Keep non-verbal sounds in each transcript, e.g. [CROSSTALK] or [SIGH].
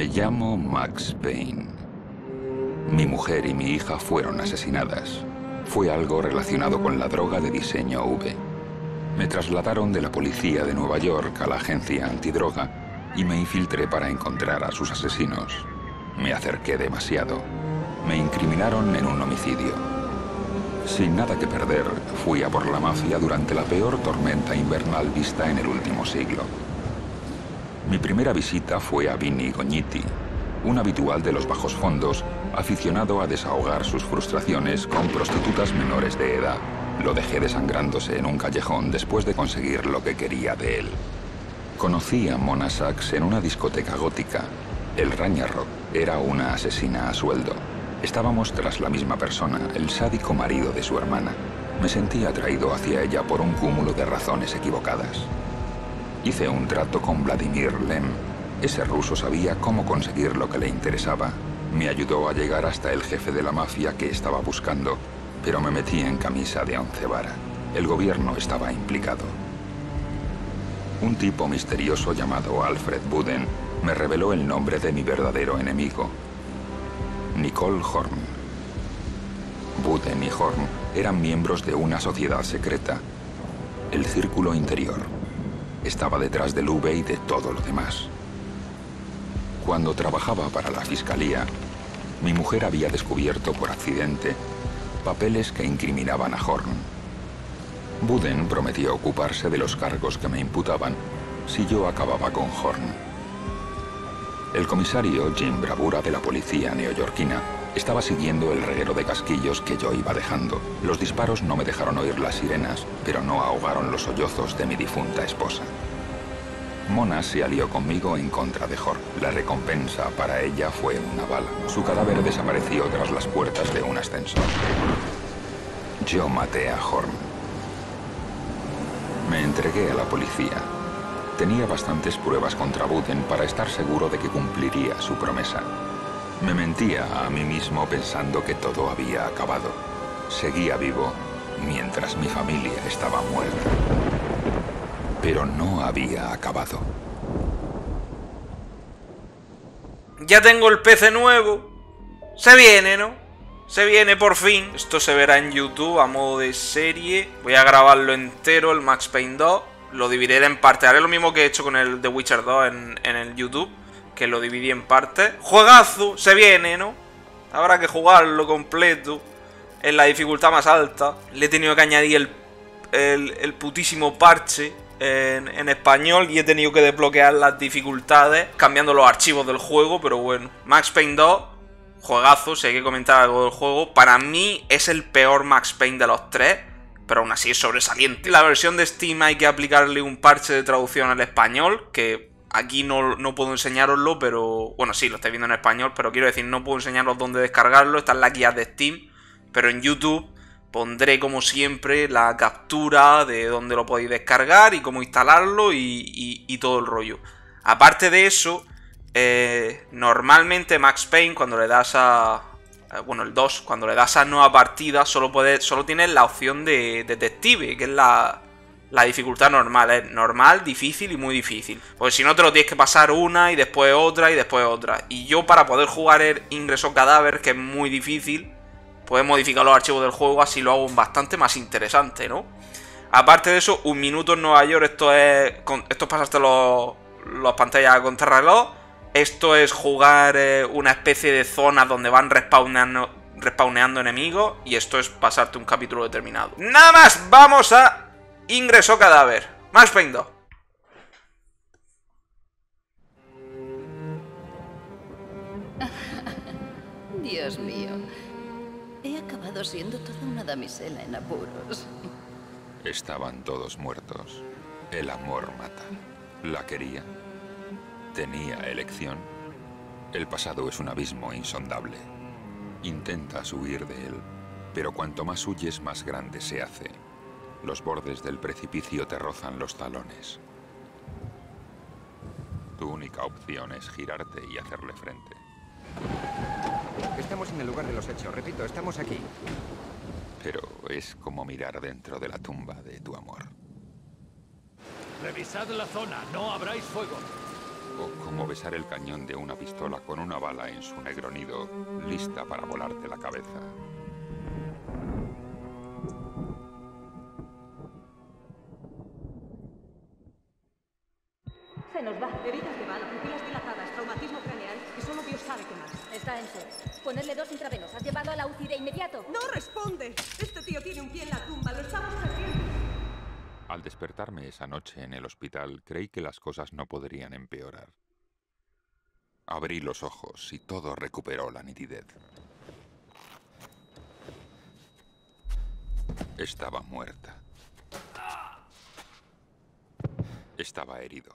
Me llamo Max Payne. Mi mujer y mi hija fueron asesinadas. Fue algo relacionado con la droga de diseño V. Me trasladaron de la policía de Nueva York a la agencia antidroga y me infiltré para encontrar a sus asesinos. Me acerqué demasiado. Me incriminaron en un homicidio. Sin nada que perder, fui a por la mafia durante la peor tormenta invernal vista en el último siglo. Mi primera visita fue a Vinny Goñiti, un habitual de los bajos fondos, aficionado a desahogar sus frustraciones con prostitutas menores de edad. Lo dejé desangrándose en un callejón después de conseguir lo que quería de él. Conocí a Mona Sachs en una discoteca gótica. El Rock era una asesina a sueldo. Estábamos tras la misma persona, el sádico marido de su hermana. Me sentí atraído hacia ella por un cúmulo de razones equivocadas. Hice un trato con Vladimir Lem. Ese ruso sabía cómo conseguir lo que le interesaba. Me ayudó a llegar hasta el jefe de la mafia que estaba buscando, pero me metí en camisa de once vara. El gobierno estaba implicado. Un tipo misterioso llamado Alfred Buden me reveló el nombre de mi verdadero enemigo, Nicole Horn. Buden y Horn eran miembros de una sociedad secreta, el Círculo Interior. Estaba detrás del V y de todo lo demás. Cuando trabajaba para la fiscalía, mi mujer había descubierto por accidente papeles que incriminaban a Horn. Buden prometió ocuparse de los cargos que me imputaban si yo acababa con Horn. El comisario Jim Bravura de la policía neoyorquina estaba siguiendo el reguero de casquillos que yo iba dejando. Los disparos no me dejaron oír las sirenas, pero no ahogaron los sollozos de mi difunta esposa. Mona se alió conmigo en contra de Horn. La recompensa para ella fue una bala. Su cadáver desapareció tras las puertas de un ascensor. Yo maté a Horn. Me entregué a la policía. Tenía bastantes pruebas contra Buden para estar seguro de que cumpliría su promesa. Me mentía a mí mismo pensando que todo había acabado. Seguía vivo mientras mi familia estaba muerta. Pero no había acabado. Ya tengo el PC nuevo. Se viene, ¿no? Se viene por fin. Esto se verá en YouTube a modo de serie. Voy a grabarlo entero, el Max Payne 2. Lo dividiré en parte. Haré lo mismo que he hecho con el The Witcher 2 en, en el YouTube que lo dividí en partes. Juegazo, se viene, ¿no? Habrá que jugarlo completo en la dificultad más alta. Le he tenido que añadir el, el, putísimo parche en, español y he tenido que desbloquear las dificultades cambiando los archivos del juego, pero bueno. Max Payne 2, juegazo, si hay que comentar algo del juego. Para mí es el peor Max Payne de los tres, pero aún así es sobresaliente. La versión de Steam hay que aplicarle un parche de traducción al español, que Aquí no, puedo enseñaroslo, pero... Bueno, sí, lo estáis viendo en español, pero quiero decir, no puedo enseñaros dónde descargarlo. Están las guías de Steam, pero en YouTube pondré, como siempre, la captura de dónde lo podéis descargar y cómo instalarlo y, todo el rollo. Aparte de eso, eh, normalmente Max Payne, cuando le das a... Bueno, el 2, cuando le das a nueva partida, solo, puede, solo tienes la opción de detective, que es la, la dificultad normal, es normal, difícil y muy difícil. Porque si no te lo tienes que pasar una y después otra y después otra. Y yo para poder jugar el ingreso cadáver, que es muy difícil, puedes modificar los archivos del juego, así lo hago bastante más interesante, ¿no? Aparte de eso, un minuto en Nueva York, esto es. Esto es pasarte los, pantallas a contrarreloj. Esto es jugar eh, una especie de zona donde van respawneando, respawneando enemigos. Y esto es pasarte un capítulo determinado. Nada más, vamos a Ingresó cadáver. Más Payne [LAUGHS] Dios mío. He acabado siendo toda una damisela en apuros. Estaban todos muertos. El amor mata. La quería. Tenía elección. El pasado es un abismo insondable. Intentas huir de él, pero cuanto más huyes, más grande se hace. Los bordes del precipicio te rozan los talones. Tu única opción es girarte y hacerle frente. Estamos en el lugar de los hechos. Repito, estamos aquí. Pero es como mirar dentro de la tumba de tu amor. Revisad la zona. No abráis fuego. poco como besar el cañón de una pistola con una bala en su negro nido, lista para volarte la cabeza. Esa noche en el hospital, creí que las cosas no podrían empeorar. Abrí los ojos y todo recuperó la nitidez. Estaba muerta. Estaba herido.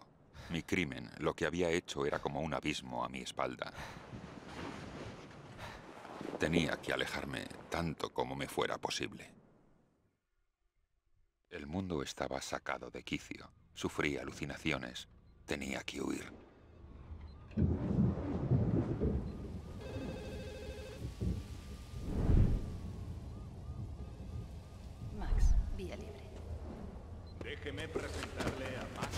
Mi crimen, lo que había hecho, era como un abismo a mi espalda. Tenía que alejarme tanto como me fuera posible. El mundo estaba sacado de quicio. Sufría alucinaciones. Tenía que huir. Max, vía libre. Déjeme presentarle a Max.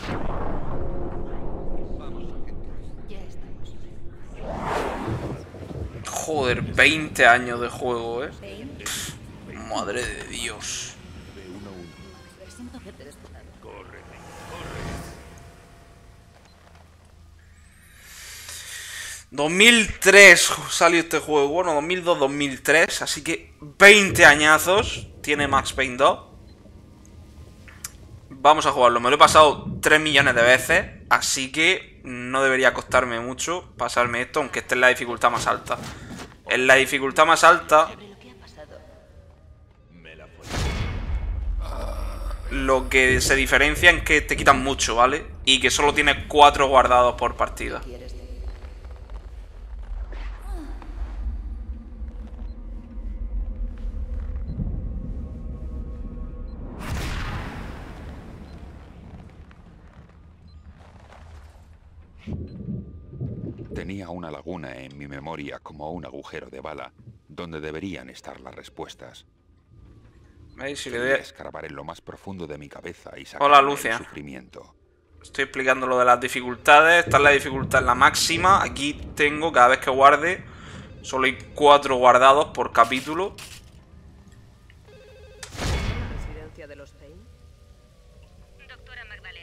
Ya estamos. Joder, 20 años de juego, ¿eh? Madre de Dios. 2003 salió este juego, bueno, 2002-2003, así que 20 añazos tiene Max Payne 2. Vamos a jugarlo, me lo he pasado 3 millones de veces, así que no debería costarme mucho pasarme esto, aunque esté en la dificultad más alta. En la dificultad más alta, lo que se diferencia en que te quitan mucho, ¿vale? Y que solo tienes 4 guardados por partida. Tenía una laguna en mi memoria como un agujero de bala, donde deberían estar las respuestas. ¿Veis? Si le doy- escarbar en lo más profundo de mi cabeza y Hola, sacar Lucia. el sufrimiento. Estoy explicando lo de las dificultades. Esta es la dificultad en la máxima. Aquí tengo, cada vez que guarde, solo hay cuatro guardados por capítulo.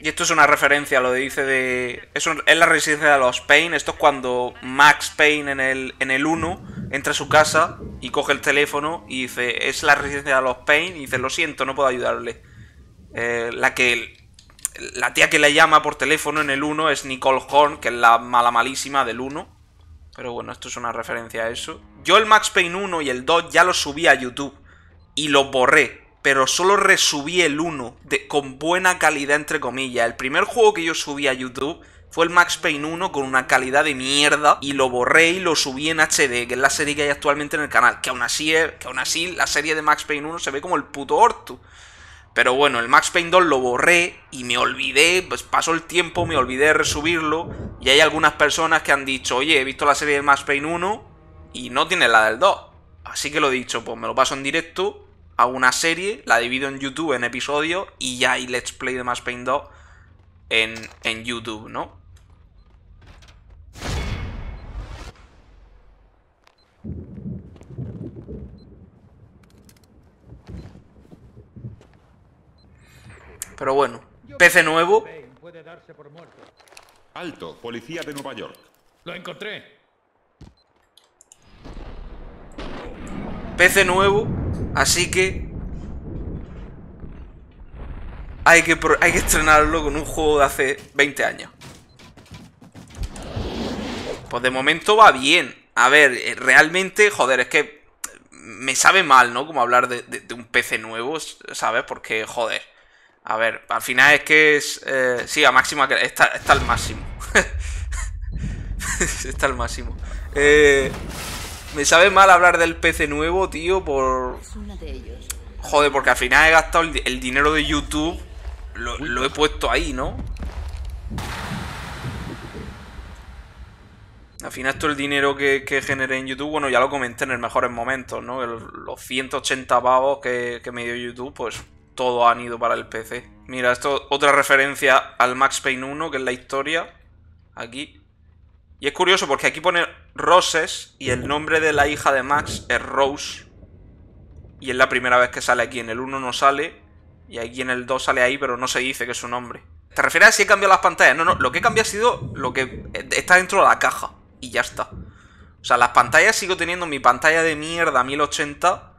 Y esto es una referencia lo dice de... Es, un- es la residencia de los Payne. Esto es cuando Max Payne en el, en el 1 entra a su casa y coge el teléfono y dice, es la residencia de los Payne. Y dice, lo siento, no puedo ayudarle. Eh, la que... La tía que le llama por teléfono en el 1 es Nicole Horn, que es la mala malísima del 1. Pero bueno, esto es una referencia a eso. Yo el Max Payne 1 y el 2 ya los subí a YouTube. Y los borré. Pero solo resubí el 1 de, con buena calidad, entre comillas. El primer juego que yo subí a YouTube fue el Max Payne 1 con una calidad de mierda. Y lo borré y lo subí en HD, que es la serie que hay actualmente en el canal. Que aún así, es- que aún así la serie de Max Payne 1 se ve como el puto orto. Pero bueno, el Max Payne 2 lo borré y me olvidé, pues pasó el tiempo, me olvidé de resubirlo. Y hay algunas personas que han dicho, oye, he visto la serie del Max Payne 1 y no tiene la del 2. Así que lo he dicho, pues me lo paso en directo, hago una serie, la divido en YouTube en episodios y ya hay Let's Play de Max Payne 2 en, en YouTube, ¿no? Pero bueno, PC nuevo, Payne puede darse por muerto. Alto, policía de Nueva York. Lo encontré. PC nuevo, así que hay que, hay que estrenarlo con un juego de hace 20 años. Pues de momento va bien. A ver, eh, realmente, joder, es que me sabe mal, ¿no? Como hablar de, un PC nuevo, ¿sabes? Porque, joder. A ver, al final es que es... eh, sí, a máxima... Está, está al máximo. [LAUGHS] está al máximo. Eh, me sabe mal hablar del PC nuevo, tío, por... Joder, porque al final he gastado el, di- el dinero de YouTube. Lo, lo he puesto ahí, ¿no? Al final esto el dinero que, que generé en YouTube, bueno, ya lo comenté en el mejores momentos, ¿no? El- los 180 pavos que, que me dio YouTube, pues todos han ido para el PC. Mira, esto otra referencia al Max Payne 1, que es la historia. Aquí. Y es curioso porque aquí pone Roses y el nombre de la hija de Max es Rose. Y es la primera vez que sale aquí. En el 1 no sale. Y aquí en el 2 sale ahí, pero no se dice que es su nombre. ¿Te refieres a si he cambiado las pantallas? No, no. Lo que he cambiado ha sido lo que está dentro de la caja. Y ya está. O sea, las pantallas sigo teniendo mi pantalla de mierda 1080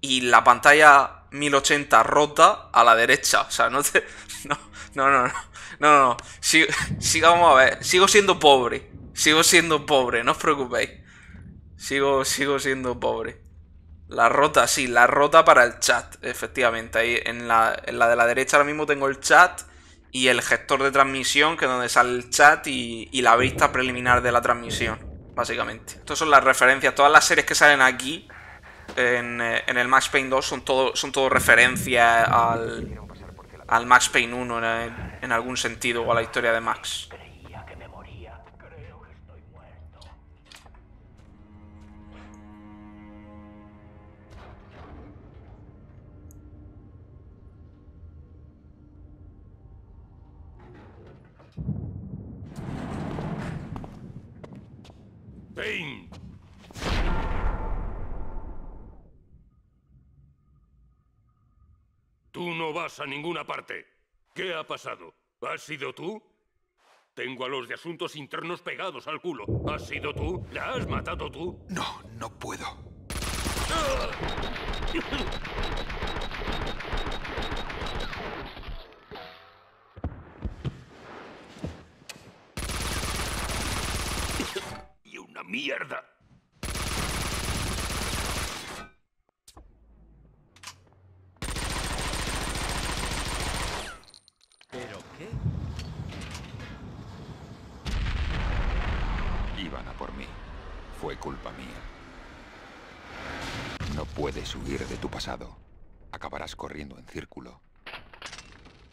y la pantalla 1080 rota a la derecha. O sea, no te... [LAUGHS] No, no, no, no. No, no, [LAUGHS] vamos a ver. Sigo siendo pobre. Sigo siendo pobre, no os preocupéis. Sigo, sigo siendo pobre. La rota, sí, la rota para el chat, efectivamente. Ahí en la, en la de la derecha ahora mismo tengo el chat y el gestor de transmisión, que es donde sale el chat y, y la vista preliminar de la transmisión, básicamente. Estas son las referencias. Todas las series que salen aquí en, eh, el Max Payne 2 son todo, son todo referencias al, al Max Payne 1 en, en algún sentido o a la historia de Max. Payne. Tú no vas a ninguna parte. ¿Qué ha pasado? ¿Has sido tú? Tengo a los de asuntos internos pegados al culo. ¿Has sido tú? ¿La has matado tú? No, no puedo. [LAUGHS] Y una mierda. Iban a por mí. Fue culpa mía. No puedes huir de tu pasado. Acabarás corriendo en círculo.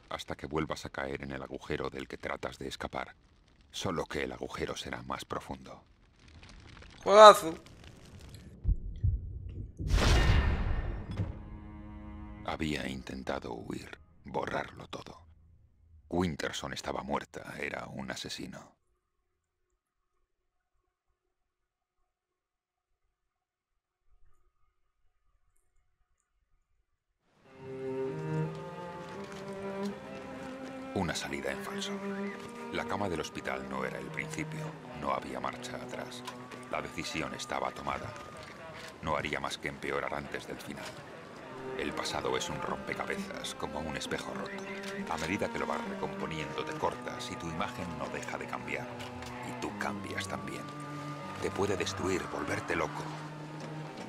Hasta que vuelvas a caer en el agujero del que tratas de escapar. Solo que el agujero será más profundo. Juegazo. Había intentado huir, borrarlo todo. Winterson estaba muerta, era un asesino. Una salida en falso. La cama del hospital no era el principio, no había marcha atrás. La decisión estaba tomada. No haría más que empeorar antes del final. El pasado es un rompecabezas, como un espejo roto. A medida que lo vas recomponiendo, te cortas y tu imagen no deja de cambiar. Y tú cambias también. Te puede destruir, volverte loco.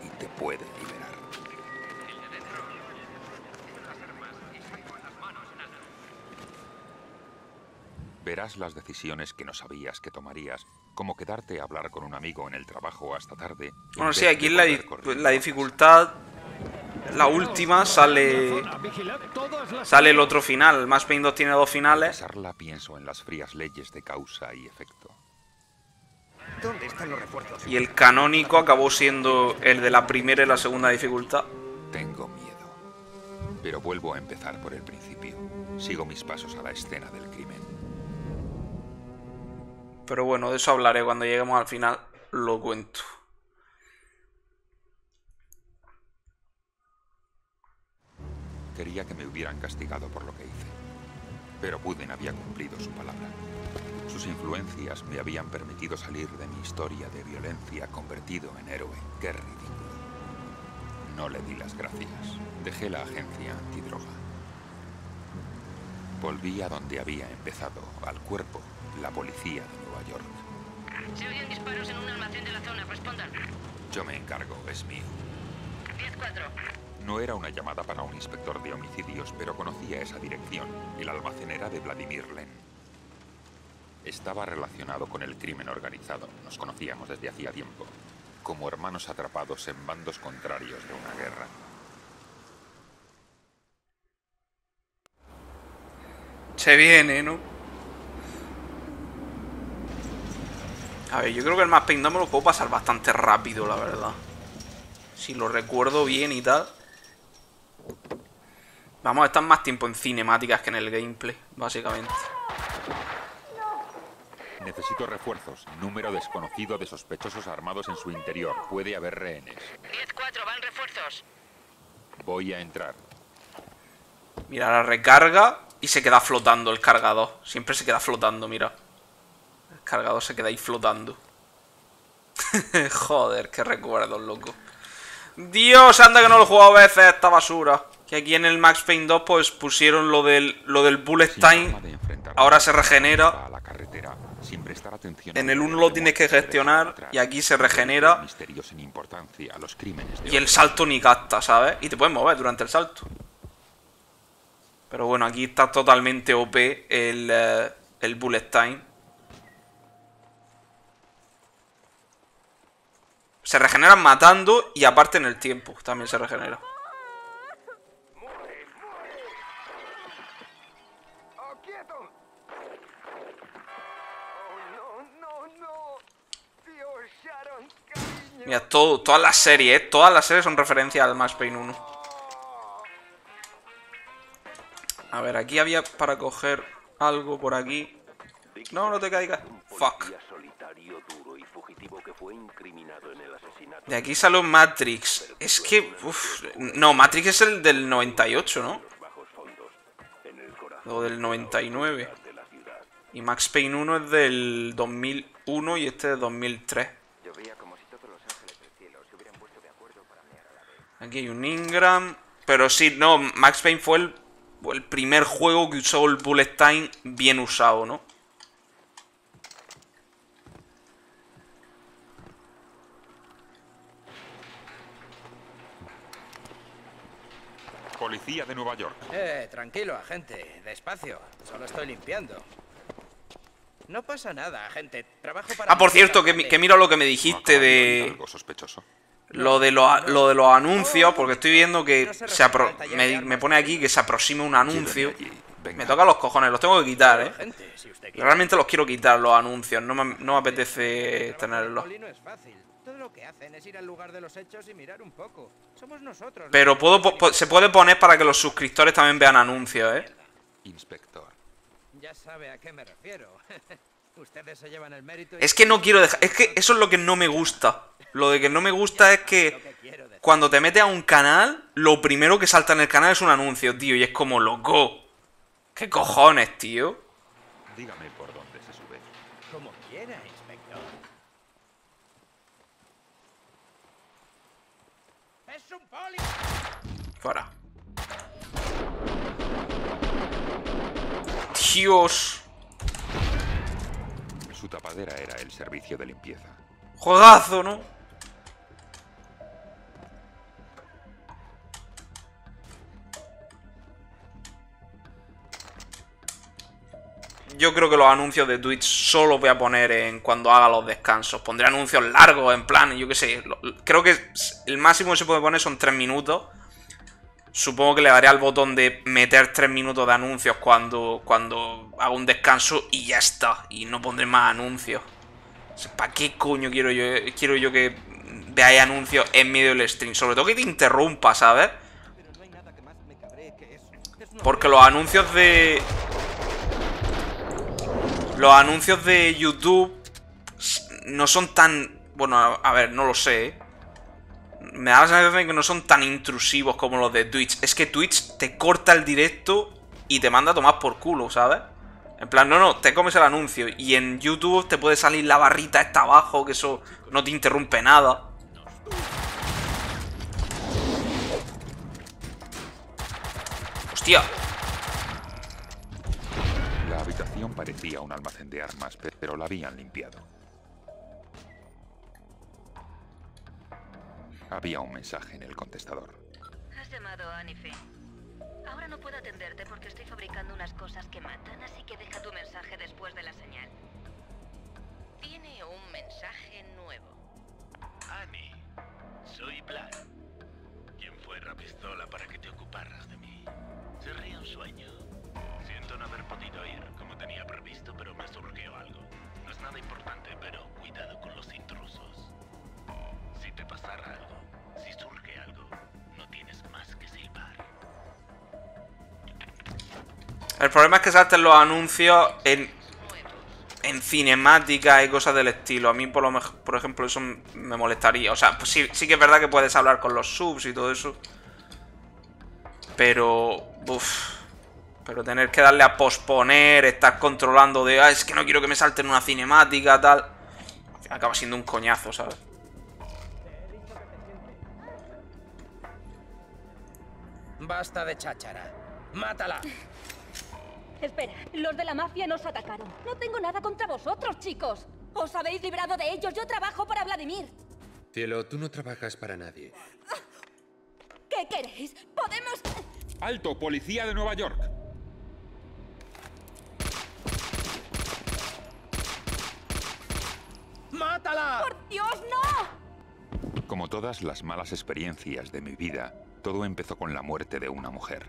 Y te puede liberar. Verás las decisiones que no sabías que tomarías, como quedarte a hablar con un amigo en el trabajo hasta tarde. en Bueno, sí, aquí la, la dificultad. La última sale. Sale el otro final. Max Payne 2 tiene dos finales. Pensarla pienso en las frías leyes de causa y efecto. ¿Dónde están los refuerzos? Y el canónico acabó siendo el de la primera y la segunda dificultad. Tengo miedo. Pero vuelvo a empezar por el principio. Sigo mis pasos a la escena del crimen. Pero bueno, de eso hablaré cuando lleguemos al final. Lo cuento. Quería que me hubieran castigado por lo que hice. Pero Buden había cumplido su palabra. Sus influencias me habían permitido salir de mi historia de violencia convertido en héroe. Qué ridículo. No le di las gracias. Dejé la agencia antidroga. Volví a donde había empezado, al cuerpo, la policía Nueva York. Se oyen disparos en un almacén de la zona. Respondan. Yo me encargo, es mío. 10-4. No era una llamada para un inspector de homicidios, pero conocía esa dirección. El almacén era de Vladimir Len. Estaba relacionado con el crimen organizado. Nos conocíamos desde hacía tiempo. Como hermanos atrapados en bandos contrarios de una guerra. Se viene, ¿no? A ver, yo creo que el Payne 2 me lo puedo pasar bastante rápido, la verdad. Si lo recuerdo bien y tal. Vamos a estar más tiempo en cinemáticas que en el gameplay, básicamente. Necesito refuerzos. Número desconocido de sospechosos armados en su interior. Puede haber rehenes. 10-4, van refuerzos. Voy a entrar. Mira, la recarga y se queda flotando el cargador. Siempre se queda flotando, mira. Cargador se queda ahí flotando. [LAUGHS] Joder, qué recuerdos, loco. Dios, anda que no lo he jugado a veces esta basura. Que aquí en el Max Payne 2 pues pusieron lo del, lo del bullet time. Ahora se regenera. En el lo uno que lo tienes que gestionar y aquí se regenera. Y el salto ni gasta, ¿sabes? Y te puedes mover durante el salto. Pero bueno, aquí está totalmente OP el, eh, el bullet time. Se regeneran matando y aparte en el tiempo también se regenera. Mira, todo, todas las series, ¿eh? todas las series son referencia al Max Payne 1. A ver, aquí había para coger algo por aquí. No, no te caigas. Fuck. De aquí salió Matrix. Es que. no, Matrix es el del 98, ¿no? O del 99. de la ciudad. Y Max Payne 1 es del 2001 y este 2003. Ángeles del cielo se hubieran puesto de acuerdo para mear a la vez. Aquí hay un Ingram. Pero sí, no, Max Payne fue el, el primer juego que usó el Bullet Time bien usado, ¿no? Policía de Nueva York. Eh, tranquilo, agente. Despacio. Solo estoy limpiando. No pasa nada, agente. Trabajo para... Ah, por cierto, que, mi- que mira lo que me ¿No dijiste de algo sospechoso? Lo de, lo, lo de los anuncios, porque estoy viendo que No se apro- me, pone aquí que se aproxima un anuncio. Me toca los cojones, los tengo que quitar, eh. Realmente los quiero quitar, los anuncios, no me, no me apetece tenerlos. Todo lo que hacen es ir al lugar de los hechos y mirar un poco. Somos nosotros. Pero puedo, po- se puede poner para que los suscriptores también vean anuncios, eh. Inspector. Ya sabe a qué me refiero. [LAUGHS] Ustedes se llevan el mérito. y- Es que no quiero dejar. Es que eso es lo que no me gusta. Lo de que no me gusta es que cuando te metes a un canal, lo primero que salta en el canal es un anuncio, tío. Y es como loco. ¿Qué cojones, tío? Dígame por dónde se sube. Como quiera, inspector. ¡Es un poli! Fuera. Dios. Su tapadera era el servicio de limpieza. Juegazo, ¿no? Yo creo que los anuncios de Twitch solo voy a poner en cuando haga los descansos. Pondré anuncios largos, en plan, yo qué sé. lo- Creo que el máximo que se puede poner son 3 minutos. Supongo que le daré al botón de meter 3 minutos de anuncios cuando, cuando haga un descanso y ya está. Y no pondré más anuncios. ¿Para qué coño quiero yo, quiero yo que veáis anuncios en medio del stream? Sobre todo que te interrumpa, ¿sabes? Porque los anuncios de... Los anuncios de YouTube no son tan... Bueno, a ver, no lo sé. ¿eh? Me da la sensación de que no son tan intrusivos como los de Twitch. Es que Twitch te corta el directo y te manda a tomar por culo, ¿sabes? En plan, no, no, te comes el anuncio. Y en YouTube te puede salir la barrita esta abajo, que eso no te interrumpe nada. Hostia. La habitación parecía un almacén de armas, pe- pero la habían limpiado. Había un mensaje en el contestador. Has llamado a Anife. Ahora no puedo atenderte porque estoy fabricando unas cosas que matan, así que deja tu mensaje después de la señal. Tiene un mensaje nuevo. Annie, soy Vlad. ¿Quién fue la pistola para que te ocuparas de mí? Sería un sueño. Siento no haber podido ir como tenía previsto, pero me surgió algo. No es nada importante, pero cuidado con los intrusos. Te pasara algo, si surge algo, no tienes más que silbar. El problema es que salten los anuncios en, en cinemática y cosas del estilo. A mí, por, lo por ejemplo, eso me molestaría. O sea, pues sí, sí que es verdad que puedes hablar con los subs y todo eso. Pero... Uf, pero tener que darle a posponer, estar controlando de... Ah, es que no quiero que me salten una cinemática, tal... Acaba siendo un coñazo, ¿sabes? Basta de cháchara. ¡Mátala! Espera, los de la mafia nos atacaron. No tengo nada contra vosotros, chicos. Os habéis librado de ellos. Yo trabajo para Vladimir. Cielo, tú no trabajas para nadie. ¿Qué queréis? ¿Podemos...? ¡Alto, policía de Nueva York! ¡Mátala! ¡Por Dios, no! Como todas las malas experiencias de mi vida, todo empezó con la muerte de una mujer.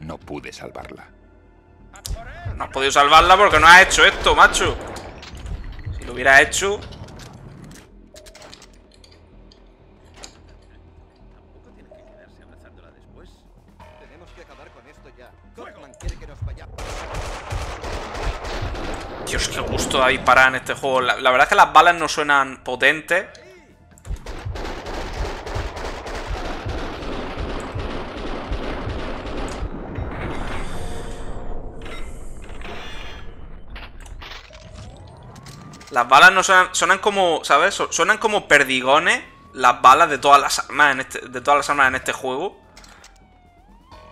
No pude salvarla. No has podido salvarla porque no has hecho esto, macho. Si lo hubieras hecho... Tenemos que acabar con esto ya. Kaufman quiere que nos vayamos. Dios, qué gusto da disparar en este juego. La, la verdad es que las balas no suenan potentes. Las balas no suenan, suenan como, ¿sabes? Su- Suenan como perdigones las balas de todas las armas en este, de todas las armas en este juego.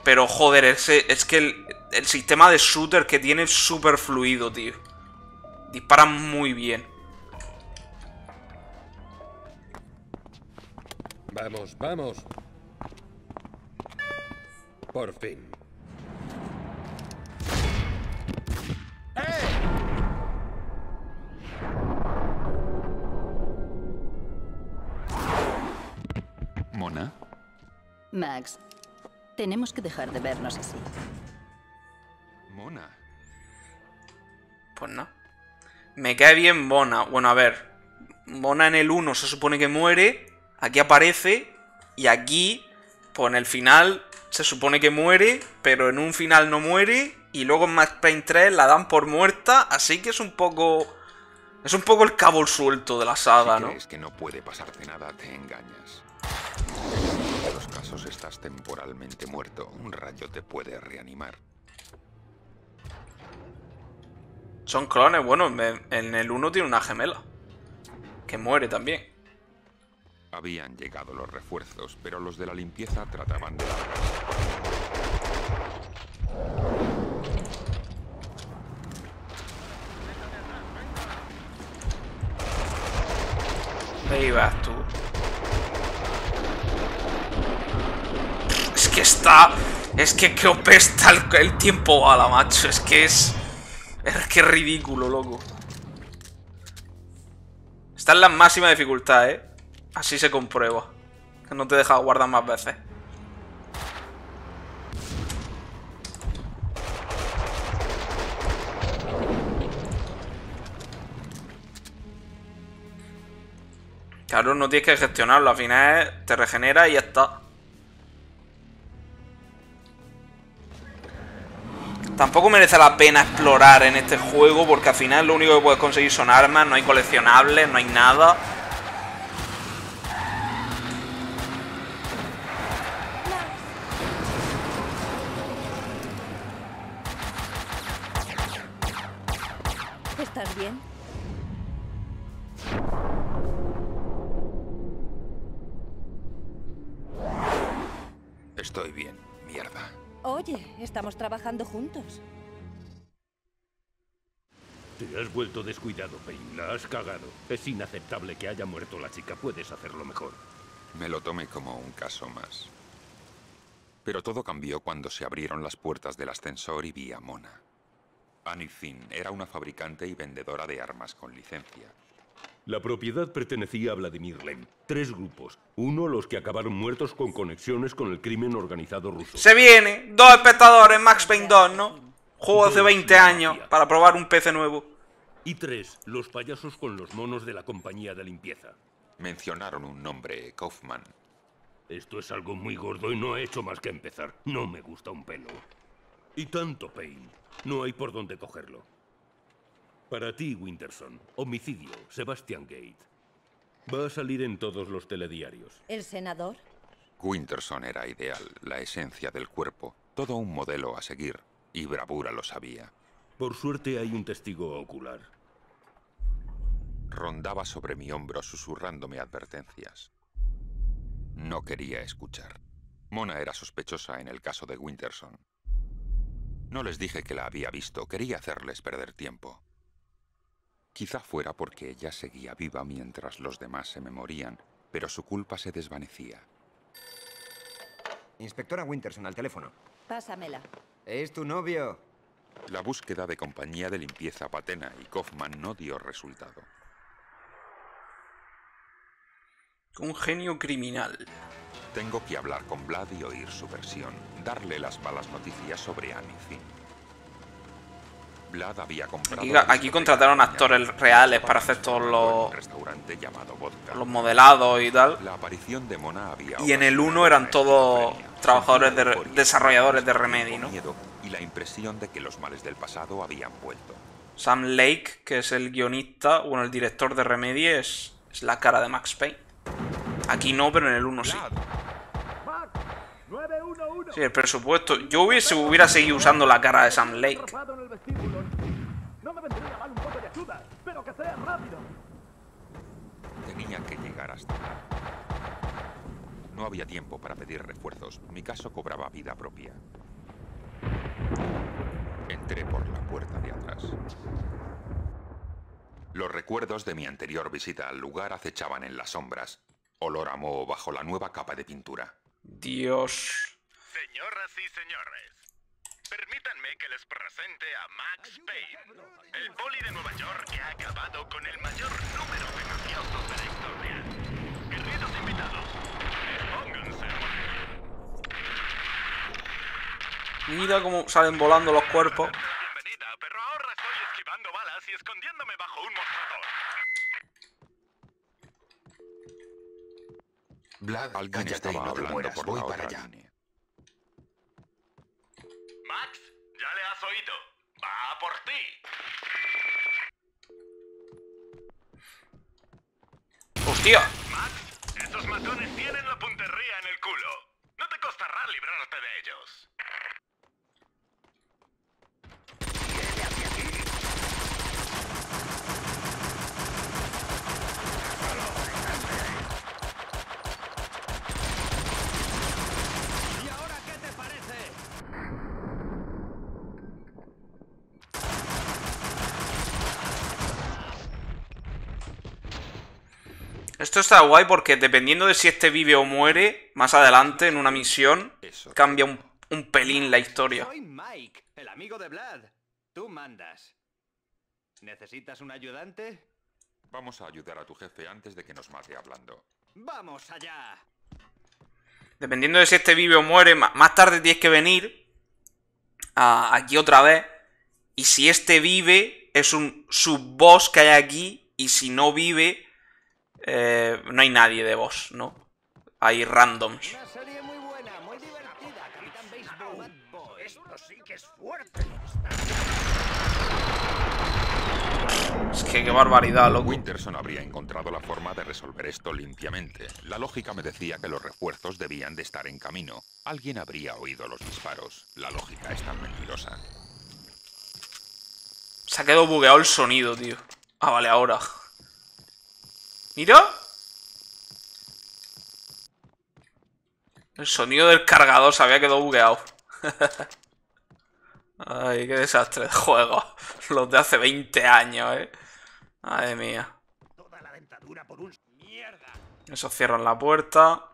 Pero joder, ese, es que el, el sistema de shooter que tiene es súper fluido, tío. Disparan muy bien. Vamos, vamos. Por fin. ¿Mona? Max, tenemos que dejar de vernos así. Mona. Pues no. Me cae bien Mona. Bueno, a ver. Mona en el 1 se supone que muere. Aquí aparece. Y aquí, pues en el final, se supone que muere. Pero en un final no muere. Y luego en Max Payne 3 la dan por muerta. Así que es un poco. Es un poco el cabo suelto de la saga, si ¿no? crees que no puede pasarte nada, te engañas. En los casos estás temporalmente muerto. Un rayo te puede reanimar. Son clones, bueno, me- en el 1 tiene una gemela. Que muere también. Habían llegado los refuerzos, pero los de la limpieza trataban de Ahí vas tú. Que está. Es que que opesta el, el tiempo bala, macho. Es que es. Es que es ridículo, loco. Está en la máxima dificultad, eh. Así se comprueba. Que no te deja guardar más veces. Claro, no tienes que gestionarlo. Al final te regenera y ya está. Tampoco merece la pena explorar en este juego porque al final lo único que puedes conseguir son armas, no hay coleccionables, no hay nada. ¿Estás bien? Oye, estamos trabajando juntos. Te has vuelto descuidado, Payne. La has cagado. Es inaceptable que haya muerto la chica. Puedes hacerlo mejor. Me lo tomé como un caso más. Pero todo cambió cuando se abrieron las puertas del ascensor y vi a Mona. Annie Finn era una fabricante y vendedora de armas con licencia. La propiedad pertenecía a Vladimir Lem. Tres grupos. Uno, los que acabaron muertos con conexiones con el crimen organizado ruso. Se viene, dos espectadores, Max Payne 2, ¿no? Juego hace 20 años para probar un PC nuevo. Y tres, los payasos con los monos de la compañía de limpieza. Mencionaron un nombre, Kaufman. Esto es algo muy gordo y no he hecho más que empezar. No me gusta un pelo. Y tanto, Payne. No hay por dónde cogerlo. Para ti, Winterson, homicidio, Sebastian Gate. Va a salir en todos los telediarios. ¿El senador? Winterson era ideal, la esencia del cuerpo, todo un modelo a seguir, y Bravura lo sabía. Por suerte hay un testigo ocular. Rondaba sobre mi hombro susurrándome advertencias. No quería escuchar. Mona era sospechosa en el caso de Winterson. No les dije que la había visto, quería hacerles perder tiempo. Quizá fuera porque ella seguía viva mientras los demás se me morían, pero su culpa se desvanecía. Inspectora Winterson al teléfono. Pásamela. ¿Es tu novio? La búsqueda de compañía de limpieza Patena y Kaufman no dio resultado. Un genio criminal. Tengo que hablar con Vlad y oír su versión, darle las malas noticias sobre Annie Finn. Vlad había comprado... Aquí, aquí contrataron actores reales para hacer todos los, restaurante llamado Vodka. los modelados y tal. La aparición de Mona había Y en el 1 eran todos trabajadores de, re- desarrolladores de Remedy, ¿no? miedo y la impresión de que los males del pasado habían vuelto. Sam Lake, que es el guionista, bueno, el director de Remedy, es, es la cara de Max Payne. Aquí no, pero en el 1 sí. Sí, el presupuesto. Yo hubiese hubiera seguido usando la cara de Sam Lake. No me vendría mal un poco de ayuda, pero que sea rápido. Tenía que llegar hasta allá. No había tiempo para pedir refuerzos. Mi caso cobraba vida propia. Entré por la puerta de atrás. Los recuerdos de mi anterior visita al lugar acechaban en las sombras. Olor a moho bajo la nueva capa de pintura. Dios. Señoras y señores, permítanme que les presente a Max Payne, el poli de Nueva York que ha acabado con el mayor número de mafiosos de la Mira cómo salen volando los cuerpos. bienvenida, pero ahora estoy esquivando balas y escondiéndome bajo un mostrador. Vlad, alguien cállate y estaba no te hablando mueras, por voy la para otra allá. línea. Max, ya le has oído. Va a por ti. ¡Hostia! Max, esos matones tienen la puntería en el culo. No te costará librarte de ellos. ¿Y ahora qué te parece? Esto está guay porque dependiendo de si este vive o muere, más adelante en una misión, cambia un, un pelín la historia. Soy Mike, el amigo de Vlad. Tú mandas. ¿Necesitas un ayudante? Vamos a ayudar a tu jefe antes de que nos mate hablando. ¡Vamos allá! Dependiendo de si este vive o muere, más tarde tienes que venir a- aquí otra vez. Y si este vive, es un subboss que hay aquí. Y si no vive, eh, no hay nadie de boss, ¿no? Hay randoms. Una serie muy buena, muy divertida, Capitán Baseball. Bad Boy. Esto sí que es fuerte. Es que qué barbaridad, loco. Winterson habría encontrado la forma de resolver esto limpiamente. La lógica me decía que los refuerzos debían de estar en camino. Alguien habría oído los disparos. La lógica es tan mentirosa. Se ha quedado bugueado el sonido, tío. Ah, vale, ahora. Mira. El sonido del cargador se había quedado bugueado. [LAUGHS] Ay, qué desastre de juego. Los de hace 20 años, eh. Madre mía. Eso cierran la puerta.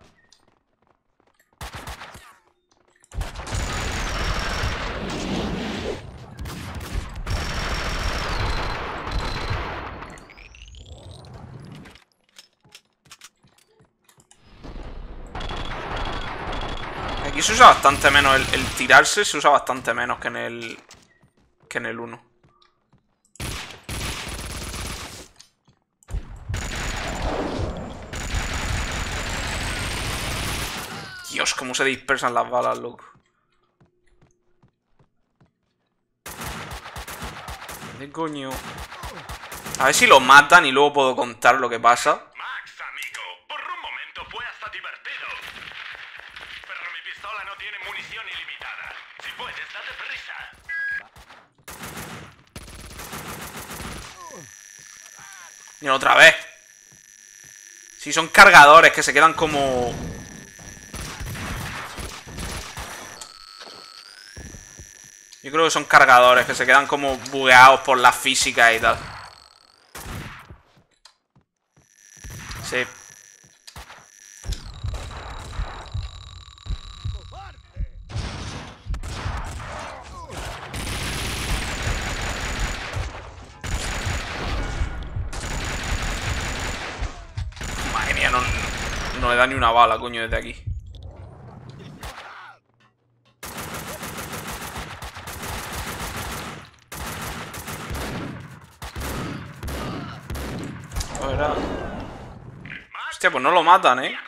Aquí se usa bastante menos. El, el tirarse se usa bastante menos que en el. que en el 1. Dios, cómo se dispersan las balas, loco. ¿Qué coño? A ver si lo matan y luego puedo contar lo que pasa. Y otra vez. Si son cargadores que se quedan como... Yo creo que son cargadores que se quedan como bugueados por la física y tal. Sí. Madre mía, no, no le da ni una bala, coño, desde aquí. Ahora... Hostia, pues no lo matan, ¿eh?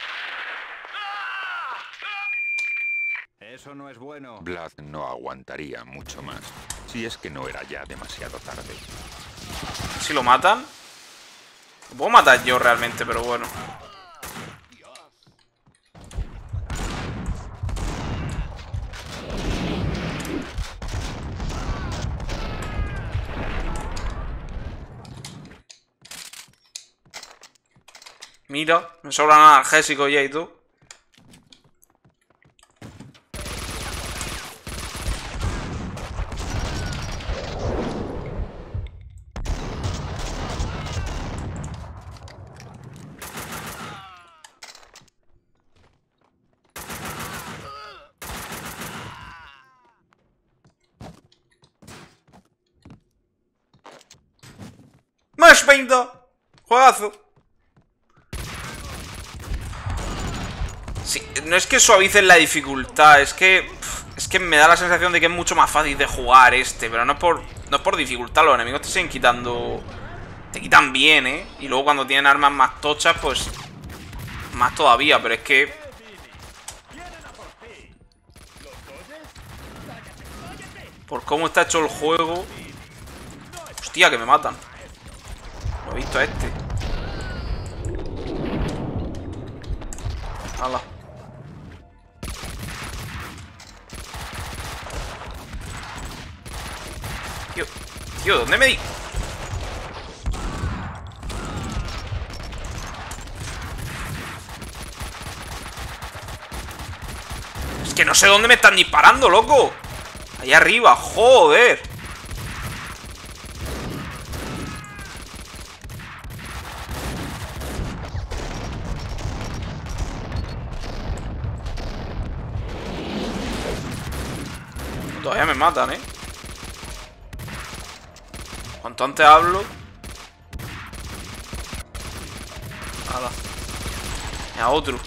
Eso no es bueno. Vlad no aguantaría mucho más, si es que no era ya demasiado tarde. Si lo matan. Lo puedo matar yo realmente, pero bueno. Mira, me sobran analgésicos ya y tú. ¡Más 20! ¡Juegazo! No es que suavicen la dificultad, es que... Es que me da la sensación de que es mucho más fácil de jugar este, pero no es por, no por dificultad, los enemigos te siguen quitando... Te quitan bien, ¿eh? Y luego cuando tienen armas más tochas, pues... Más todavía, pero es que... Por cómo está hecho el juego... Hostia, que me matan. Lo he visto a este. Hala. Tío, ¿dónde me di? Es que no sé dónde me están disparando, loco. Ahí arriba, joder. Todavía me matan, ¿eh? Cuanto antes hablo... Y a otro.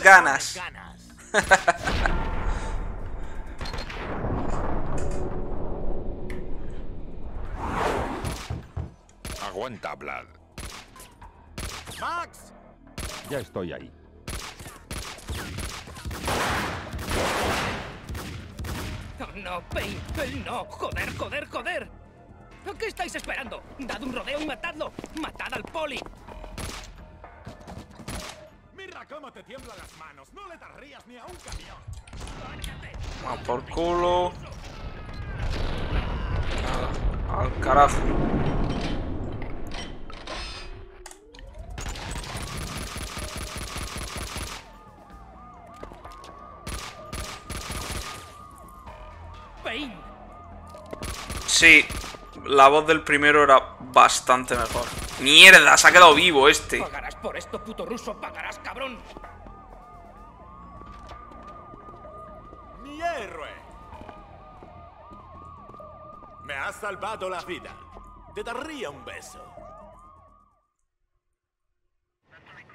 Ganas. [LAUGHS] Aguanta, Vlad. ¡Max! Ya estoy ahí. ¡Oh, no, no! ¡Joder, joder, joder! ¿Qué estáis esperando? ¡Dad un rodeo y matadlo! ¡Matad al poli! Cómo te tiemblan las manos. No le tarrías ni a un camión. Vamos por culo. Nada, Al carajo. Sí, la voz del primero era bastante mejor. ¡Mierda! Se ha quedado vivo este. ¡Pagarás por esto, puto ruso! ¡Pagarás, cabrón! ¡Mi héroe! Me has salvado la vida. Te daría un beso.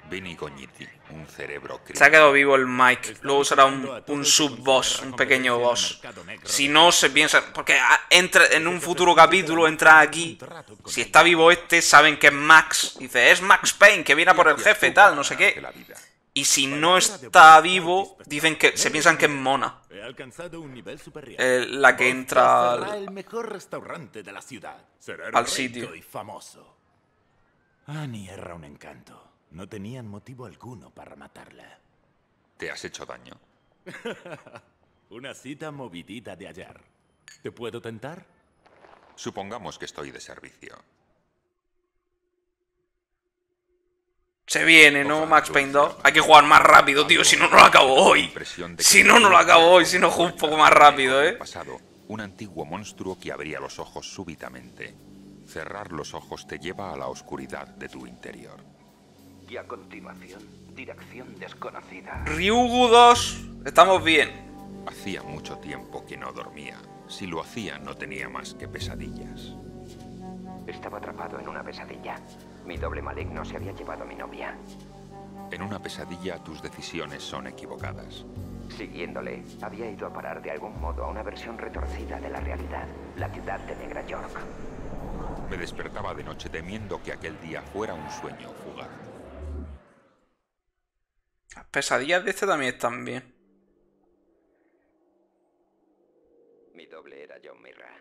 Vinny Gogniti, un cerebro Se ha quedado vivo el Mike. Luego será un, un sub-boss, un pequeño boss. Si no se piensa. Porque ah, entra en un futuro capítulo, entra aquí. Si está vivo este, saben que es Max. Dice, es Max Payne, que viene a por el jefe, tal, no sé qué. Y si no está vivo, dicen que se piensan que es Mona. He alcanzado un nivel superior. Eh, la que entra al- el mejor restaurante de la ciudad. Será al sitio. y famoso. Annie era un encanto. No tenían motivo alguno para matarla. ¿Te has hecho daño? [LAUGHS] Una cita movidita de ayer. ¿Te puedo tentar? Supongamos que estoy de servicio. Se viene, ¿no? Max Payne 2. Hay que jugar más rápido, tío. Si no, no lo acabo hoy. Si no, no lo acabo hoy. Si no, juego un poco más rápido, ¿eh? Pasado, un antiguo monstruo que abría los ojos súbitamente. Cerrar los ojos te lleva a la oscuridad de tu interior. Y a continuación, dirección desconocida. Ryugu 2. Estamos bien. Hacía mucho tiempo que no dormía. Si lo hacía, no tenía más que pesadillas. Estaba atrapado en una pesadilla. Mi doble maligno se había llevado a mi novia. En una pesadilla, tus decisiones son equivocadas. Siguiéndole, había ido a parar de algún modo a una versión retorcida de la realidad, la ciudad de Negra York. Me despertaba de noche temiendo que aquel día fuera un sueño fugaz. Las pesadillas de este también están bien. Mi doble era John Mirra.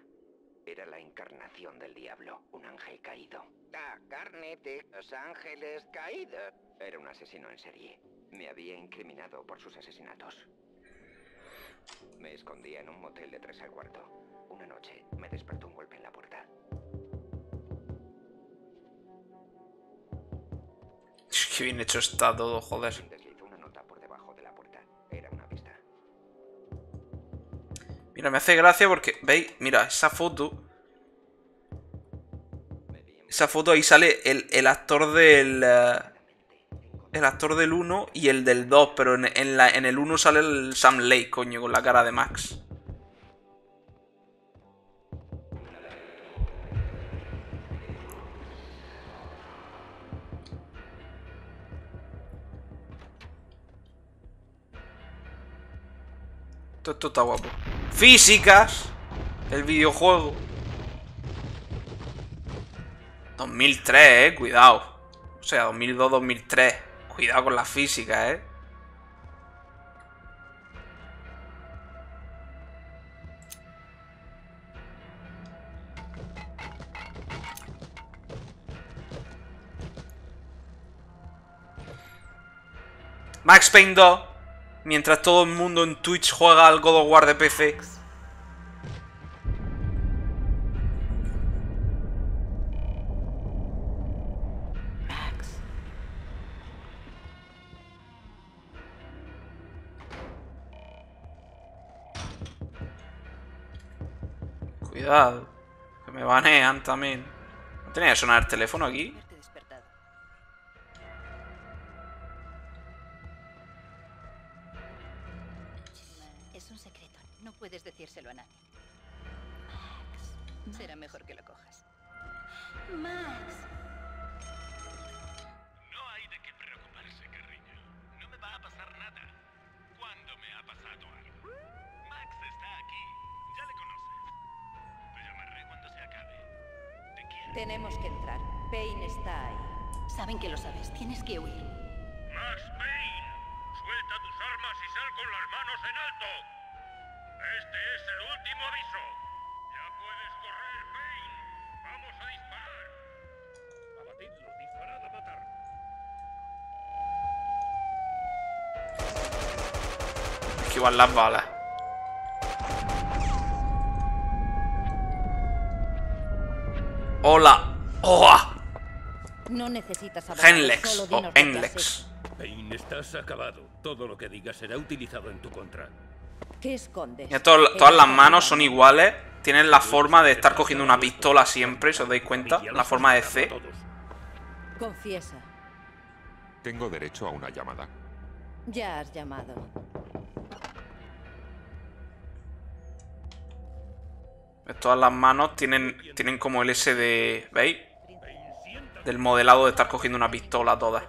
Era la encarnación del diablo, un ángel caído. La carne de los ángeles caídos. Era un asesino en serie. Me había incriminado por sus asesinatos. Me escondía en un motel de tres al cuarto. Una noche me despertó un golpe en la puerta. Qué bien hecho está todo, joder. Mira, me hace gracia porque, ¿veis? Mira, esa foto. Esa foto ahí sale el, el actor del. eh, el actor del 1 y el del 2, pero en, en la, en el 1 sale el Sam Lake, coño, con la cara de Max. Todo esto está guapo. Físicas. El videojuego. 2003, eh. Cuidado. O sea, 2002-2003. Cuidado con la física, eh. Max Payne 2. Mientras todo el mundo en Twitch juega al God of War de PC. Cuidado. Que me banean también. ¿No tenía que sonar el teléfono aquí? Decírselo a nadie. Max. Será mejor que lo cojas. Max. No hay de qué preocuparse, cariño. No me va a pasar nada. ¿Cuándo me ha pasado algo? Max está aquí. Ya le conoces. Te llamaré cuando se acabe. Te quiero. Tenemos que entrar. Payne está ahí. Saben que lo sabes. Tienes que huir. Max Payne, suelta tus armas y sal con las manos en alto. Este es el último aviso. Ya puedes correr, Payne. Vamos a disparar. Abatidlo, disparad a matar. Esquivar las balas. Hola. Oa. No necesitas hablar. Genlex o Enlex. Payne, estás acabado. Todo lo que digas será utilizado en tu contra. ¿Qué escondes? Ya to- todas las manos son iguales. Tienen la forma de estar cogiendo una pistola siempre, si os dais cuenta. La forma de C. Confiesa. Tengo derecho a una llamada. Ya has llamado. Todas las manos tienen, tienen como el S de... ¿Veis? Del modelado de estar cogiendo una pistola todas.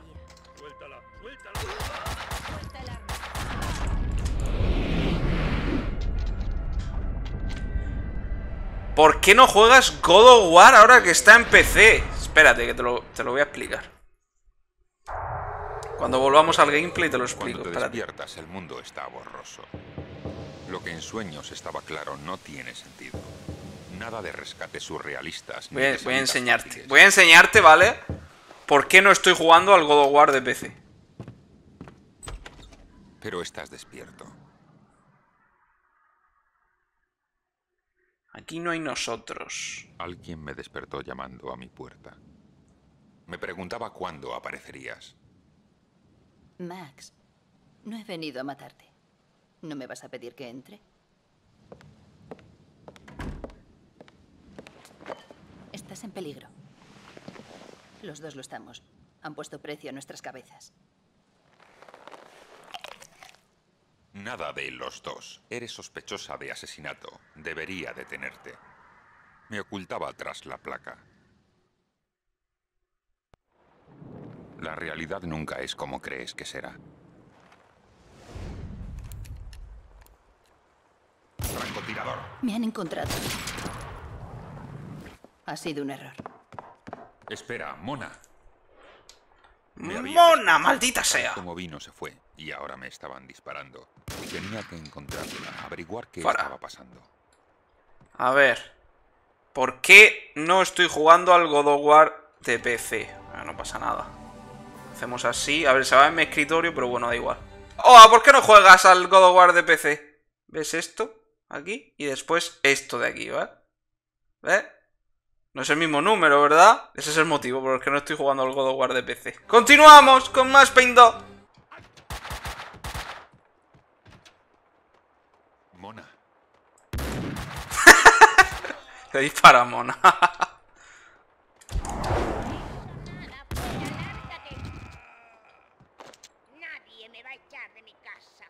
¿Por qué no juegas God of War ahora que está en PC? Espérate, que te lo, te lo voy a explicar. Cuando volvamos al gameplay te lo explico. Cuando te despiertas, el mundo está borroso. Lo que en sueños estaba claro no tiene sentido. Nada de rescates surrealistas. Voy a, voy enseñarte. fáciles. Voy a enseñarte, ¿vale? ¿Por qué no estoy jugando al God of War de PC? Pero estás despierto. Aquí no hay nosotros. Alguien me despertó llamando a mi puerta. Me preguntaba cuándo aparecerías. Max, no he venido a matarte. ¿No me vas a pedir que entre? Estás en peligro. Los dos lo estamos. Han puesto precio a nuestras cabezas. Nada de los dos. Eres sospechosa de asesinato. Debería detenerte. Me ocultaba tras la placa. La realidad nunca es como crees que será. Francotirador. Me han encontrado. Ha sido un error. Espera, Mona. Me había ¡Mona, maldita sea! Como vino se fue y ahora me estaban disparando. Tenía que encontrarla, averiguar qué estaba pasando. A ver. ¿Por qué no estoy jugando al God of War de PC? Ah, no pasa nada. Hacemos así. A ver, se va en mi escritorio, pero bueno, da igual. Oh, ¿por qué no juegas al God of War de PC? ¿Ves esto? Aquí. Y después esto de aquí, ¿vale? ¿Ves? No es el mismo número, ¿verdad? Ese es el motivo por el que no estoy jugando al God of War de PC. Continuamos con más Paint 2. Mona. Le dispara, mona. Nadie me va a echar de mi casa.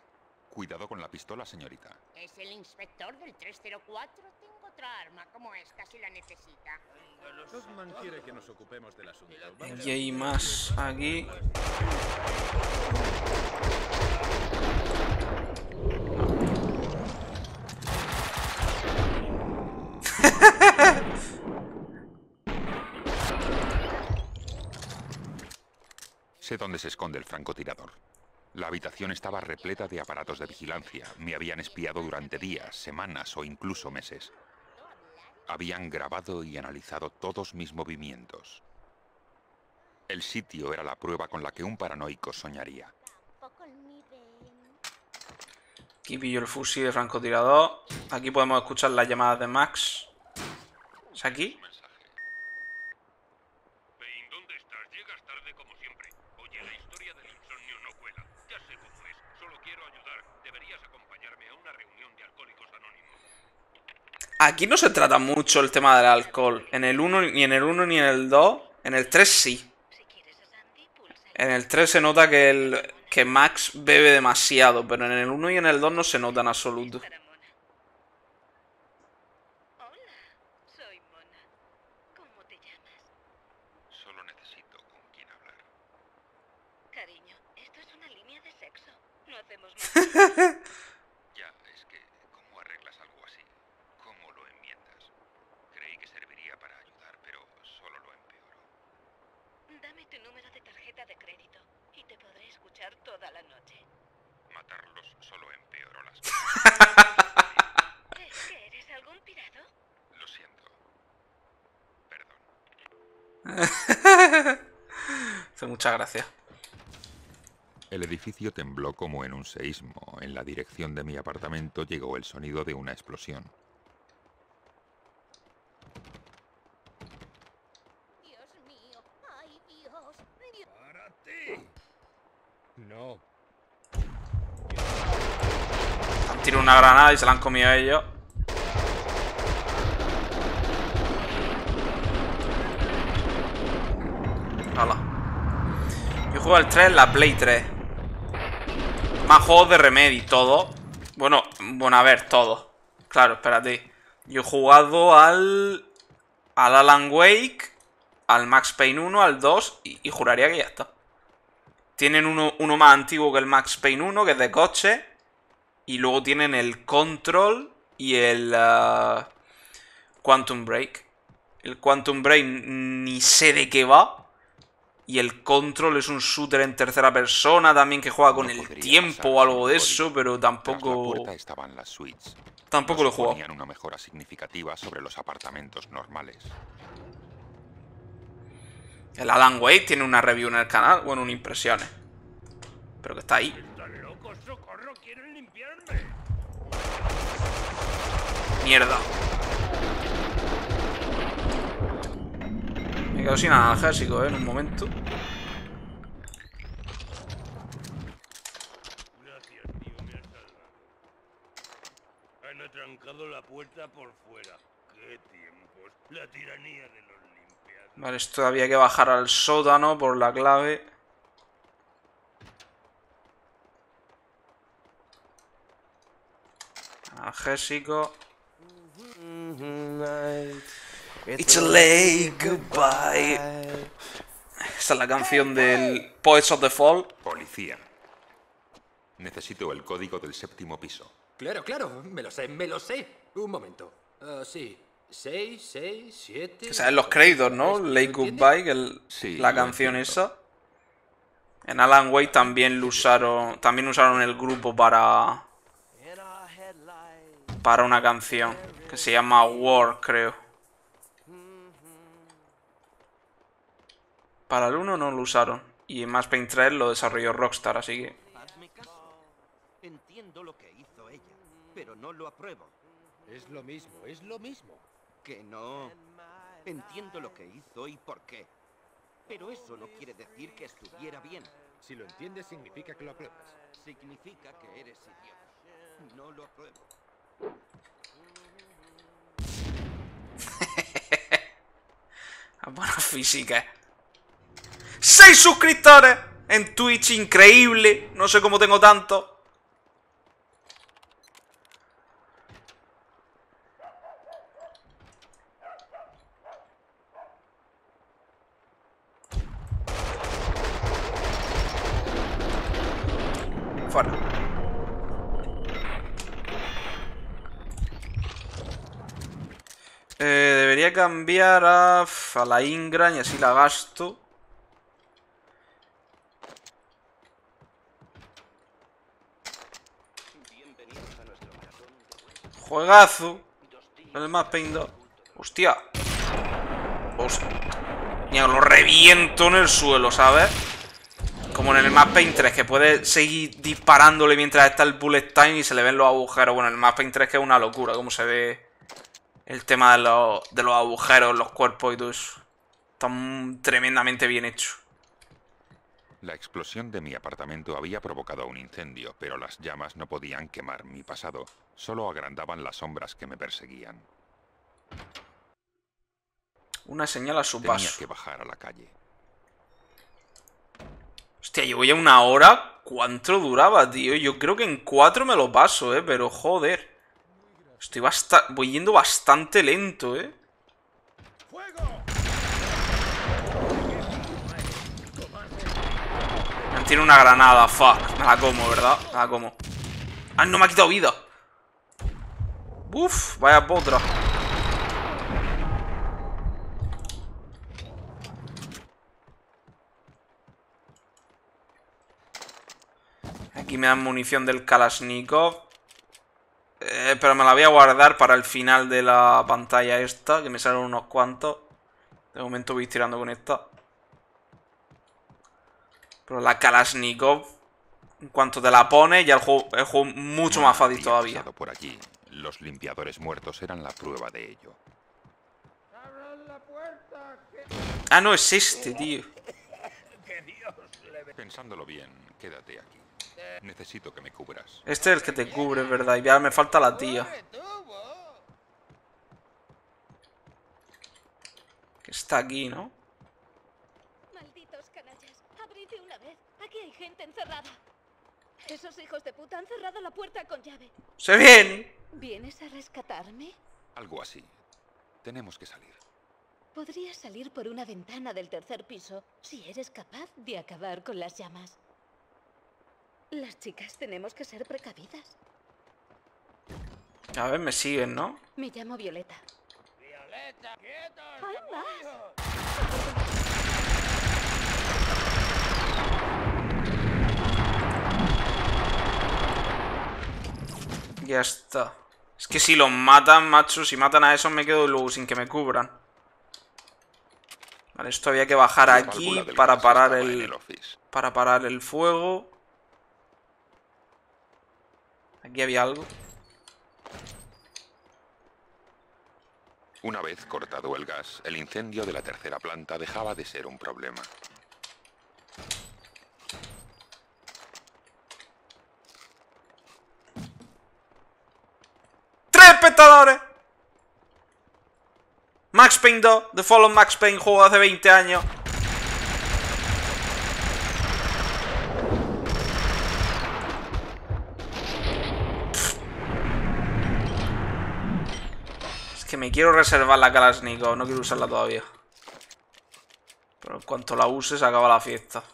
Cuidado con la pistola, señorita. Es el inspector del 304. Tengo otra arma como esta si la necesita. Osman quiere que nos ocupemos del asunto. Y hay más aquí. Sé dónde se esconde el francotirador. La habitación estaba repleta de aparatos de vigilancia. Me habían espiado durante días, semanas o incluso meses. Habían grabado y analizado todos mis movimientos. El sitio era la prueba con la que un paranoico soñaría. Aquí pillo el fusil de francotirador. Aquí podemos escuchar las llamadas de Max. ¿Es aquí? Payne, ¿dónde estás? Llegas tarde como siempre. Oye, la historia del insomnio no cuela. Ya sé cómo es. Solo quiero ayudar. Deberías acompañarme a una reunión de alcohólicos anónimos. Aquí no se trata mucho el tema del alcohol. En el 1, ni en el 1 ni en el 2. En el 3 sí. En el 3 se nota que, el, que Max bebe demasiado, pero en el 1 y en el 2 no se nota en absoluto. Solo necesito con quién hablar. Cariño, esto es una línea de sexo. No hacemos Ya, es que, ¿cómo arreglas algo así? ¿Cómo lo enmiendas? Creí que serviría para ayudar, pero solo lo empeoró. Dame tu número de tarjeta de crédito y te podré escuchar toda la noche. Matarlos solo empeoró las ¿Qué, qué eres algún pirado? Lo siento. Hace mucha gracia. El edificio tembló como en un seísmo. En la dirección de mi apartamento llegó el sonido de una explosión. Dios mío. Ay, Dios. Dios. ¡Para ti! No. Han tirado una granada y se la han comido a ellos. Hala. Al 3 en la Play 3. Más juegos de Remedy, todo. Bueno, bueno, a ver, todo. Claro, espérate. Yo he jugado al. Al Alan Wake, al Max Payne 1, al 2 y, juraría que ya está. Tienen uno, uno más antiguo que el Max Payne 1, que es de coche. Y luego tienen el Control y el... ah, Quantum Break. El Quantum Break ni sé de qué va. Y el Control es un shooter en tercera persona también que juega con el tiempo o algo de eso, pero la tampoco... puerta estaban las suites. Tampoco lo he jugado. Una mejora significativa sobre los apartamentos normales. El Alan Wake tiene una review en el canal, bueno, un impresiones. Pero que está ahí. Mierda. Me quedo sin analgésico, eh, en un momento. Gracias, tío, me has salvado. Han atrancado la puerta por fuera. ¡Qué tiempos! La tiranía de los limpiados. Vale, esto había que bajar al sótano por la clave. Analgésico. It's a late goodbye. Esta es la canción del Poets of the Fall. Policía. Necesito el código del séptimo piso. Claro, claro, me lo sé, me lo sé. Un momento. Ah, sí. 6, 6, 7. Que salen los créditos, ¿no? Late Goodbye, que el- Sí, la canción esa. En Alan Wake también lo usaron. También usaron el grupo para. Para una canción. Que se llama War, creo. Para el 1 no lo usaron. Y en Max Payne 3 lo desarrolló Rockstar, así que. Hazme caso. Entiendo lo que hizo ella, pero no lo apruebo. Es lo mismo, es lo mismo. Que no. Entiendo lo que hizo y por qué. Pero eso no quiere decir que estuviera bien. Si lo entiendes, significa que lo apruebas. Significa que eres idiota. No lo apruebo. [LAUGHS] Buena física. ¡Seis suscriptores! En Twitch, increíble. No sé cómo tengo tanto. Fuera. Eh, debería cambiar a, a la Ingram y así la gasto. Juegazo. El más Paint 2. Hostia. Hostia. Lo reviento en el suelo, ¿sabes? Como en el Max Paint 3, que puede seguir disparándole mientras está el bullet time y se le ven los agujeros. Bueno, en el Max Paint 3 que es una locura, como se ve el tema de los, de los agujeros, los cuerpos y todo eso. Está mm, tremendamente bien hecho. La explosión de mi apartamento había provocado un incendio, pero las llamas no podían quemar mi pasado, solo agrandaban las sombras que me perseguían. Una señal a su Tenía paso. que bajar a la calle. Hostia, llevo ya una hora. ¿Cuánto duraba, tío? Yo creo que en cuatro me lo paso, eh. Pero joder. Estoy basta voy yendo bastante lento, eh. Tiene una granada, fuck. Me la como, ¿verdad? Me la como. Ah, no me ha quitado vida. Uf, vaya potra. Aquí me dan munición del Kalashnikov. Eh, pero me la voy a guardar para el final de la pantalla esta, que me salen unos cuantos. De momento voy tirando con esta. Pero la Kalashnikov, en cuanto te la pones, ya el juego es mucho más fácil todavía. por allí. Los limpiadores muertos eran la prueba de ello. Ah, no, es este, tío. Pensándolo bien, quédate aquí. Necesito que me cubras. Este es el que te cubre, verdad. Y ya me falta la tía. Que está aquí, ¿no? Malditos canallas. Abrid de una vez. Aquí hay gente encerrada. Esos hijos de puta han cerrado la puerta con llave. ¡Se viene! ¿Vienes a rescatarme? Algo así. Tenemos que salir. Podrías salir por una ventana del tercer piso si eres capaz de acabar con las llamas. Las chicas tenemos que ser precavidas. A ver, me siguen, ¿no? Me llamo Violeta. vas? Ya está. Es que si los matan, macho, si matan a esos me quedo luego sin que me cubran. Vale, esto había que bajar aquí para parar el... Para parar el fuego. Aquí había algo. Una vez cortado el gas, el incendio de la tercera planta dejaba de ser un problema. ¡Tres espectadores! Max Payne 2, The Fallen Max Payne, juego de hace 20 años. Es que me quiero reservar la Kalashnikov, no quiero usarla todavía. Pero en cuanto la use se acaba la fiesta.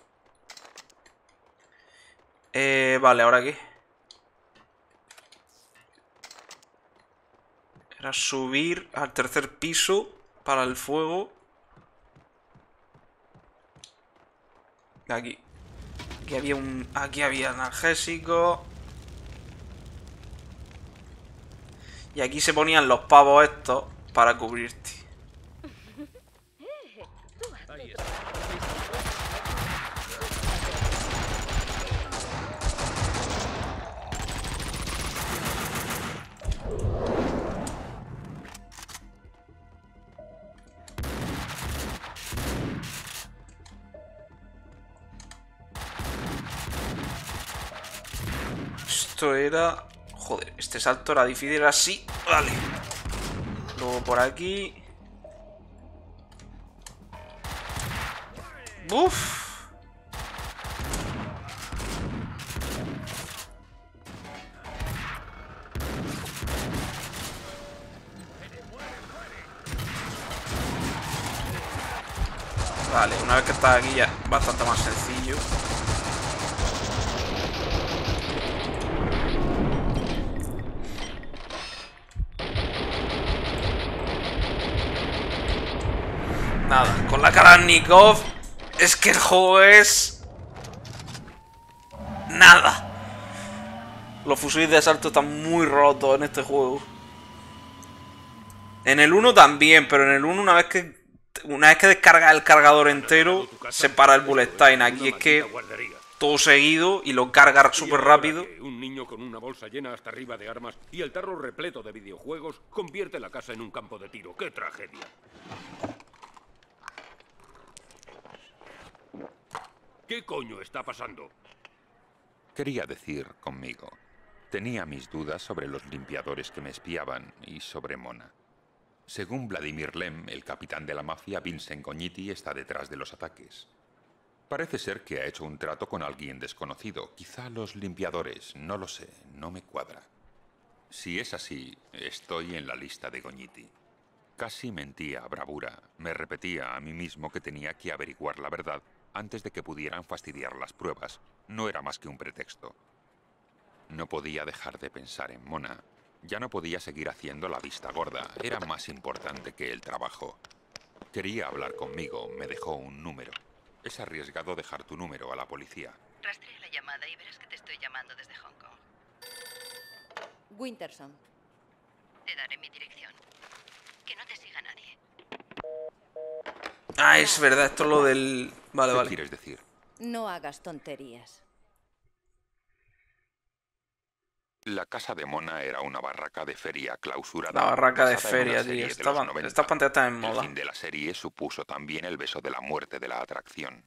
Eh, vale, ¿ahora qué? Era subir al tercer piso para el fuego. Aquí. Aquí había un. Aquí había analgésico. Y aquí se ponían los pavos estos para cubrirte. Joder, este salto era difícil, así. Vale. Luego por aquí. Uf. Vale, una vez que está aquí ya bastante más sencillo. Nada, con la Kalashnikov es que el juego es... Nada. Los fusiles de asalto están muy rotos en este juego. En el 1 también, pero en el 1 una vez que una vez que descarga el cargador entero se para el bullet time. Aquí es que todo seguido y lo carga súper rápido. Un niño con una bolsa llena hasta arriba de armas y el tarro repleto de videojuegos convierte la casa en un campo de tiro. ¡Qué tragedia! ¿Qué coño está pasando? Quería decir conmigo. Tenía mis dudas sobre los limpiadores que me espiaban y sobre Mona. Según Vladimir Lem, el capitán de la mafia, Vincent Cogniti está detrás de los ataques. Parece ser que ha hecho un trato con alguien desconocido. Quizá los limpiadores, no lo sé, no me cuadra. Si es así, estoy en la lista de Goñiti. Casi mentía bravura. Me repetía a mí mismo que tenía que averiguar la verdad antes de que pudieran fastidiar las pruebas. No era más que un pretexto. No podía dejar de pensar en Mona. Ya no podía seguir haciendo la vista gorda. Era más importante que el trabajo. Quería hablar conmigo. Me dejó un número. Es arriesgado dejar tu número a la policía. Rastrea la llamada y verás que te estoy llamando desde Hong Kong. Winterson. Te daré mi dirección. Que no te. Ah, es verdad, esto es lo del... Vale, ¿Qué vale. quieres decir? No hagas tonterías. La casa de Mona era una barraca de feria clausurada. La barraca de feria, tío. de Estaban, 90. estas pantallas están en El moda. fin de la serie supuso también el beso de la muerte de la atracción.